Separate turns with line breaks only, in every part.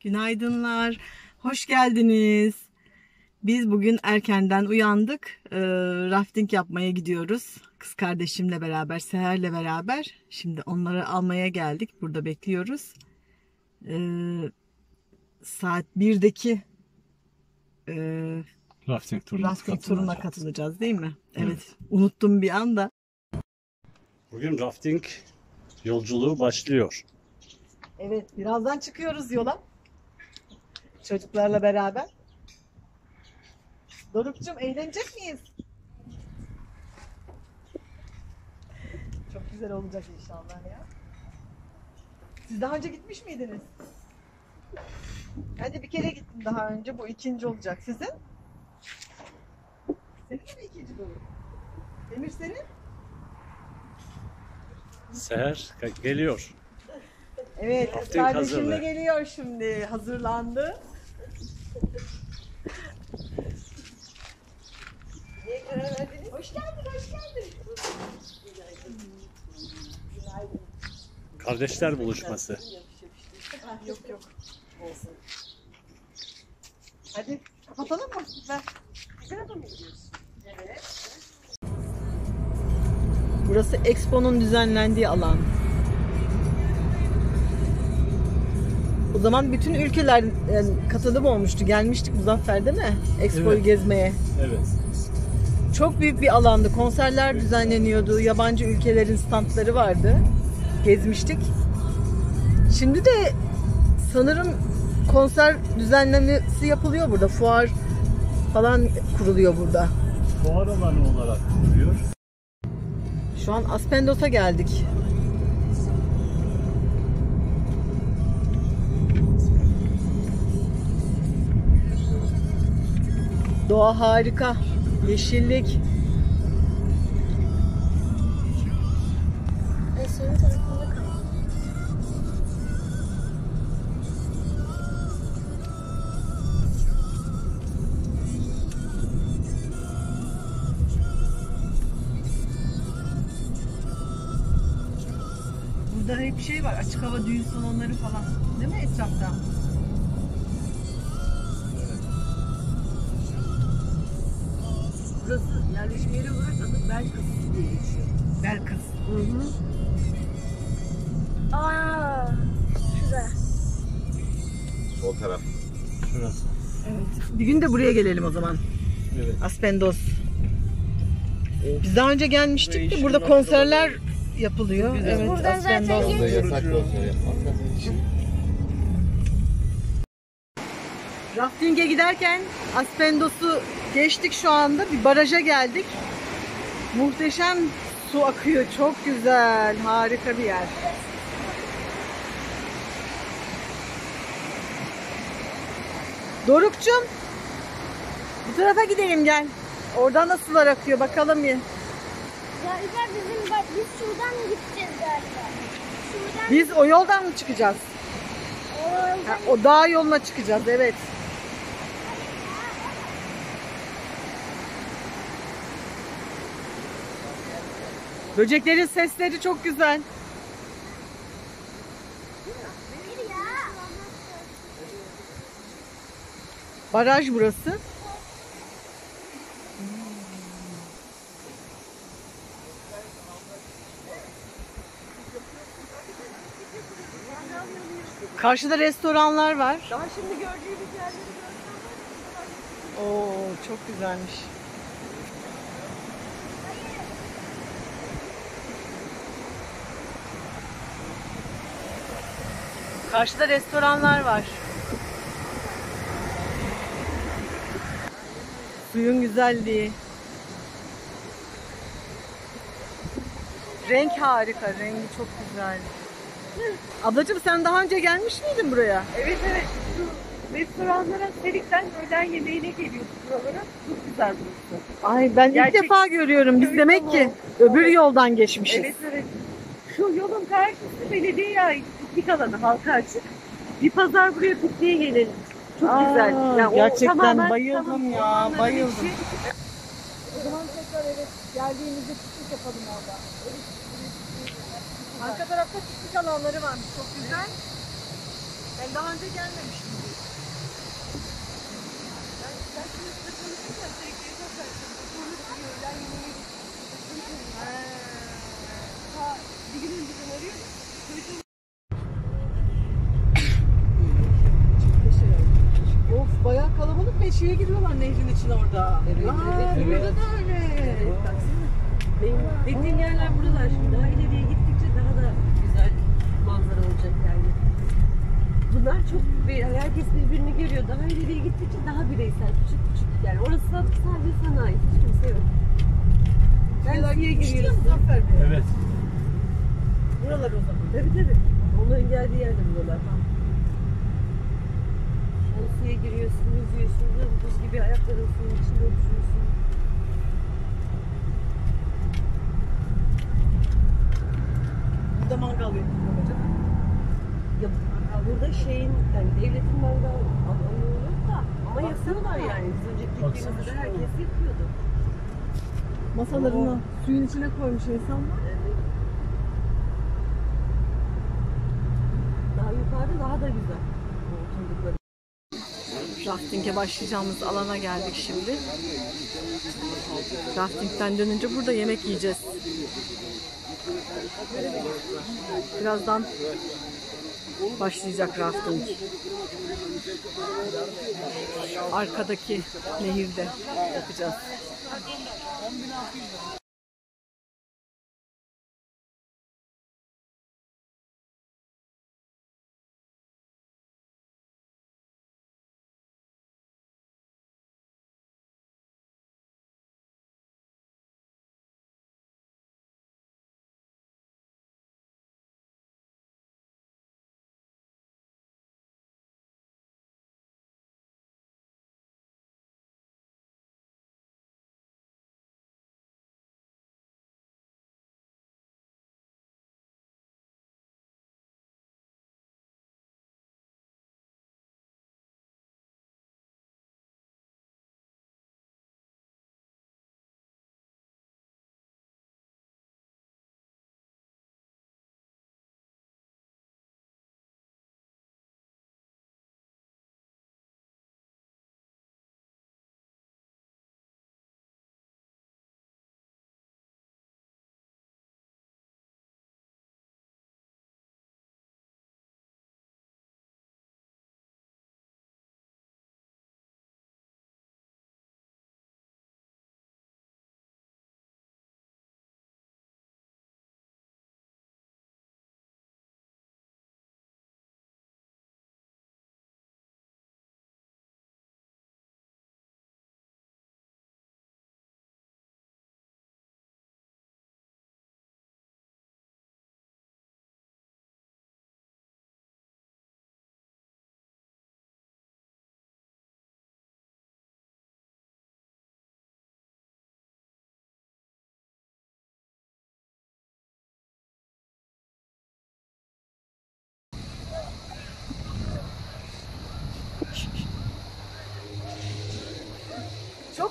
Günaydınlar. Hoş geldiniz. Biz bugün erkenden uyandık. Ee, rafting yapmaya gidiyoruz. Kız kardeşimle beraber, Seher'le beraber. Şimdi onları almaya geldik. Burada bekliyoruz. Ee, saat 1'deki e,
Rafting turuna,
rafting turuna
katılacağız.
katılacağız değil mi? Evet. Unuttum bir anda.
Bugün rafting yolculuğu başlıyor.
Evet, birazdan çıkıyoruz yola. Çocuklarla beraber. Doruk'cum eğlenecek miyiz? Çok güzel olacak inşallah ya. Siz daha önce gitmiş miydiniz? Ben de bir kere gittim daha önce. Bu ikinci olacak. Sizin? Senin mi ikinci Doruk? Demir senin?
Seher geliyor.
Evet, kardeşim de
hazırlı.
geliyor şimdi. Hazırlandı. Niye karar verdiniz? Hoş geldin, hoş geldin.
Kardeşler buluşması.
Ah, yok yok. Olsun. Hadi kapatalım mı? Ver. Mı gidiyorsun? Evet. Burası Expo'nun düzenlendiği alan. Zaman bütün ülkeler yani katılım olmuştu. Gelmiştik Muzaffer değil mi? Expo'yu
Evet.
gezmeye.
Evet.
Çok büyük bir alandı. Konserler düzenleniyordu. Yabancı ülkelerin standları vardı. Gezmiştik. Şimdi de sanırım konser düzenlemesi yapılıyor burada. Fuar falan kuruluyor burada.
Fuar alanı olarak duruyor.
Şu an Aspendos'a geldik. Doğa harika. Yeşillik. Burada hep şey var. Açık hava düğün salonları falan. Değil mi etrafta? Yerleşim yeri olarak adı Belkıs diye geçiyor. Belkıs. Hı hı.
Aa, şurada.
Sol taraf.
Şurası.
Evet. Bir gün de buraya gelelim o zaman.
Evet.
Aspendos. Biz daha önce gelmiştik de burada konserler yapılıyor. Evet,
buradan zaten
Aspendos.
Burada yasak konser yapmak.
Rafting'e giderken Aspendos'u geçtik şu anda. Bir baraja geldik. Muhteşem su akıyor. Çok güzel. Harika bir yer. Doruk'cum bu tarafa gidelim gel. Oradan da sular akıyor. Bakalım bir.
Galiba bizim bak biz şuradan gideceğiz galiba. Şuradan
Biz o yoldan mı çıkacağız?
o
Ha, o dağ yoluna çıkacağız. Evet. Böceklerin sesleri çok güzel. Baraj burası. Karşıda restoranlar var. Daha şimdi gördüğümüz yerleri Oo, çok güzelmiş. Karşıda restoranlar var. Suyun güzelliği. Renk harika, rengi çok güzel. Ablacığım sen daha önce gelmiş miydin buraya?
Evet evet. Şu restoranlara Selik'ten öğlen yemeğine geliyoruz buralara. Çok güzel burası.
Ay ben ilk
Gerçek-
defa görüyorum. Biz demek ki öbür yoldan geçmişiz.
Evet evet. Şu yolun karşısı belediyeye ait piknik alanı halka açık. Bir pazar buraya pikniğe gelelim. Çok
Aa,
güzel. Yani
gerçekten
tamamen
bayıldım ya, bayıldım.
içi.
O zaman tekrar evet geldiğimizde piknik yapalım orada. Arka tarafta piknik alanları varmış çok güzel. Ben daha önce gelmemiştim.
Ben, ben şimdi sürekli. Ha, bir gün önceden arıyor. Çocuğum
şeye giriyorlar nehrin içine orada.
Evet,
Aa,
evet,
burada
evet.
da öyle.
Baksana. Benim dediğim yerler buralar şimdi. Daha ileriye gittikçe daha da güzel manzara olacak yani. Bunlar çok bir- herkes birbirini görüyor. Daha ileriye gittikçe daha bireysel, küçük küçük. Yani orası sadece sana ait. Hiç kimse yok. Ben suya giriyorsun.
Zafer Bey.
Evet.
Buralar o zaman.
Tabii tabii. Onların geldiği yerde buralar. Suya giriyorsun, yüzüyorsun, buz gibi ayakların suyun içinde oturuyorsun.
Burada mangal yapıyor hocam.
Ya burada şeyin yani devletin mangal alanı yok da ama yapıyorlar yani. Biz önce gittiğimizde de herkes yapıyordu.
Masalarını suyun içine koymuş insanlar.
Evet. Daha yukarıda daha da güzel.
Rafting'e başlayacağımız alana geldik şimdi. Rafting'den dönünce burada yemek yiyeceğiz. Birazdan başlayacak rafting. Arkadaki nehirde yapacağız.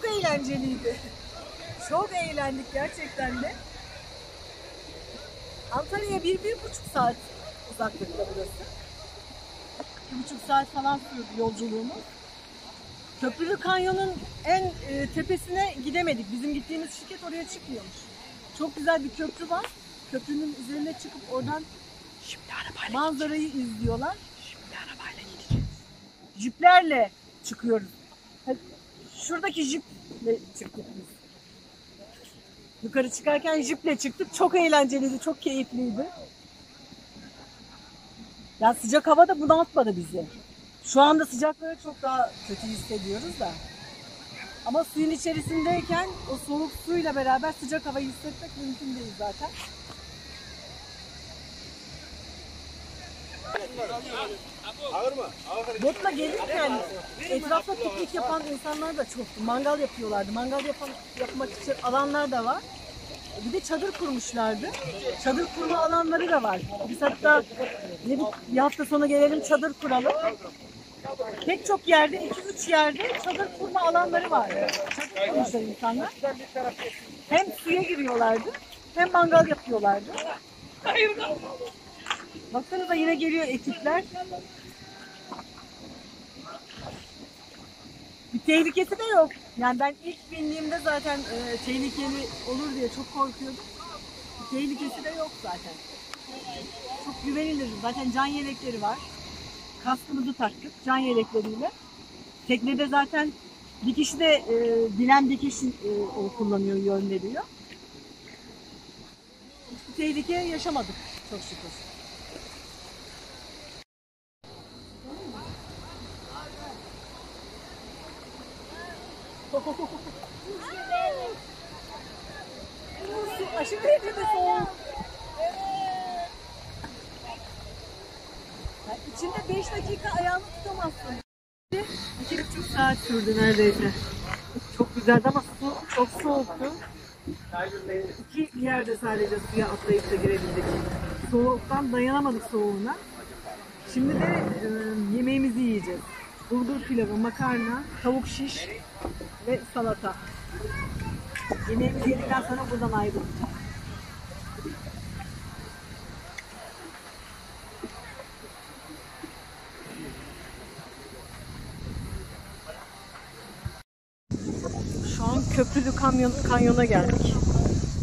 Çok eğlenceliydi. Çok eğlendik gerçekten de. Antalya'ya bir, bir buçuk saat uzaklıkta burası. Bir buçuk saat falan sürdü yolculuğumuz. Köprülü Kanyon'un en e, tepesine gidemedik. Bizim gittiğimiz şirket oraya çıkmıyormuş. Çok güzel bir köprü var. Köprünün üzerine çıkıp oradan manzarayı izliyorlar. Şimdi arabayla gideceğiz. Jiplerle çıkıyoruz. Şuradaki jiple çıktık biz. Yukarı çıkarken jiple çıktık. Çok eğlenceliydi, çok keyifliydi. Ya sıcak hava da bunaltmadı bizi. Şu anda sıcakları çok daha kötü hissediyoruz da. Ama suyun içerisindeyken o soğuk suyla beraber sıcak havayı hissetmek mümkün değil zaten. Botla gelirken etrafta piknik yapan insanlar da çoktu. Mangal yapıyorlardı. Mangal yapan, yapmak için alanlar da var. Bir de çadır kurmuşlardı. Çadır kurma alanları da var. Biz hatta dedik bir hafta sonu gelelim çadır kuralım. Pek çok yerde, iki üç yerde çadır kurma alanları var. Çadır kurmuşlar insanlar. Hem suya giriyorlardı hem mangal yapıyorlardı. Baksanıza yine geliyor ekipler. Bir tehlikesi de yok. Yani ben ilk bindiğimde zaten e, tehlikeli olur diye çok korkuyordum. Bir tehlikesi de yok zaten. Çok güvenilir. Zaten can yelekleri var. Kaskımızı taktık can yelekleriyle. Teknede zaten dikiş de e, bilen dikiş e, o kullanıyor, yön veriyor. Bir tehlike yaşamadık çok şükür. Buçuk saat sürdü neredeyse. Çok güzeldi ama su çok soğuktu. İki yerde sadece suya atlayıp da girebildik. Soğuktan dayanamadık soğuğuna. Şimdi de e, yemeğimizi yiyeceğiz. Bulgur pilavı, makarna, tavuk şiş ve salata. Yemeğimizi yedikten sonra buradan ayrılacağız. Şu an Köprülü Kanyon, Kanyon'a geldik.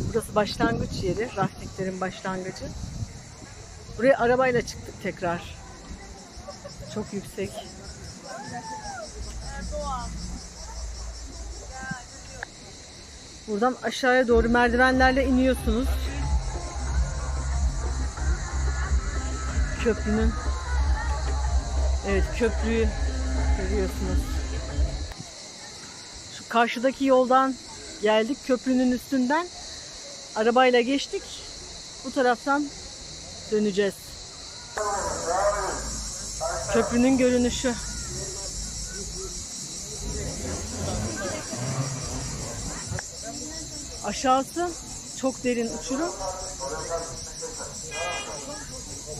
Burası başlangıç yeri, raftinglerin başlangıcı. Buraya arabayla çıktık tekrar. Çok yüksek. Buradan aşağıya doğru merdivenlerle iniyorsunuz. Köprünün Evet köprüyü görüyorsunuz. Karşıdaki yoldan geldik köprünün üstünden arabayla geçtik. Bu taraftan döneceğiz. Köprünün görünüşü. Aşağısı çok derin uçurum.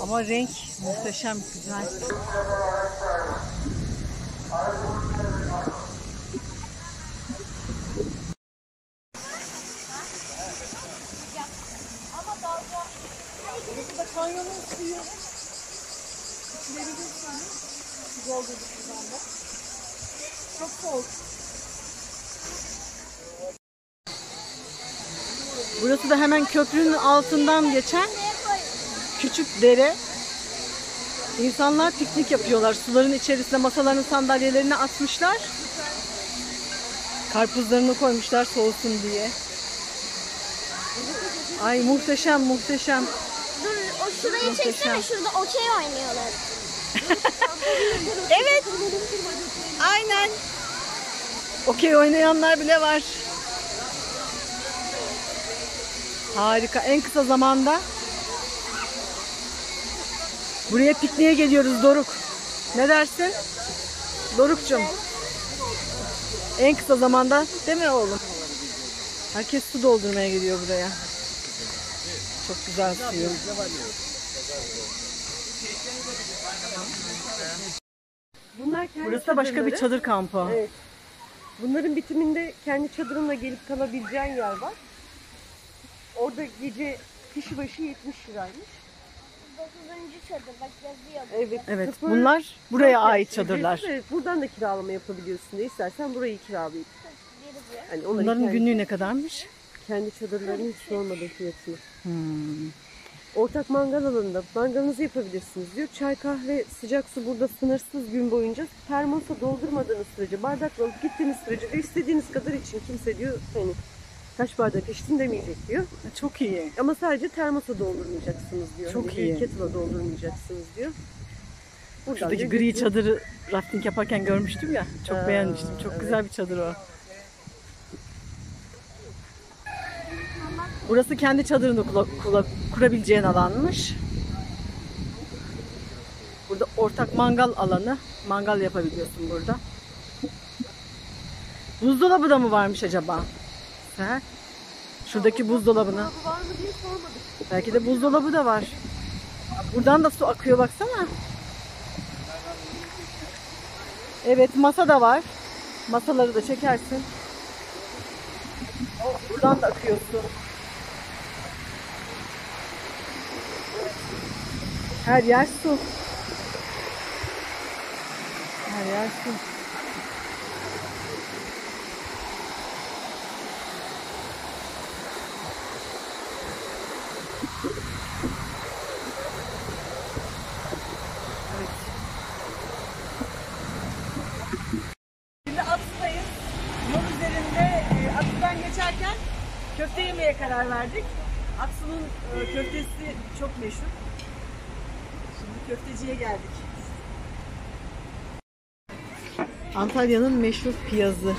Ama renk muhteşem, güzel. Burada kanyonun suyu. İçilebilirsiniz. Su doldurduk şu anda. Çok soğuk. Burası da hemen köprünün altından geçen küçük dere. İnsanlar piknik yapıyorlar. Suların içerisine masalarını sandalyelerini atmışlar. Karpuzlarını koymuşlar soğusun diye. Ay muhteşem muhteşem.
Dur o şurayı
Muhteşem.
çeksene şurada okey oynuyorlar.
Evet. Aynen. Okey oynayanlar bile var. Harika. En kısa zamanda buraya pikniğe geliyoruz Doruk. Ne dersin? Doruk'cum. En kısa zamanda değil mi oğlum? Herkes su doldurmaya geliyor buraya. Çok güzel suyu.
Bunlar kendi
Burası da başka bir çadır kampı.
Evet. Bunların bitiminde kendi çadırınla gelip kalabileceğin yer var. Orada gece kişi başı 70 liraymış.
9. çadır bak yazıyor.
Evet.
Evet,
sıfır
bunlar buraya ait çadırlar.
Evet, buradan da kiralama yapabiliyorsun. Ne istersen burayı kiralayıp.
Biri bu.
Hani onların
Bunların
kendi,
günlüğü ne kadarmış?
kendi çadırlarının hiç sormadım fiyatını.
Hmm.
Ortak mangal alanında mangalınızı yapabilirsiniz diyor. Çay, kahve, sıcak su burada sınırsız gün boyunca termosa doldurmadığınız sürece, bardakla alıp gittiğiniz sürece de istediğiniz kadar için kimse diyor hani kaç bardak içtin demeyecek diyor.
Çok iyi.
Ama sadece termosa doldurmayacaksınız diyor.
Çok
hani
iyi.
Kettle'a doldurmayacaksınız diyor. Buradan
Şuradaki gri
götürüp-
çadırı rafting yaparken görmüştüm ya. Çok
Aa,
beğenmiştim. Çok
evet.
güzel bir çadır o. Burası kendi çadırını kula- kula- kurabileceğin alanmış. Burada ortak mangal alanı. Mangal yapabiliyorsun burada. Buzdolabı da mı varmış acaba? He? Şuradaki
diye sormadık.
Belki de buzdolabı da var. Buradan da su akıyor baksana. Evet masa da var. Masaları da çekersin. Buradan da akıyor su. Her yer su. Her yer su. Karar verdik. Aksu'nun e, köftesi çok meşhur. Şimdi köfteciye geldik. Antalya'nın meşhur piyazı.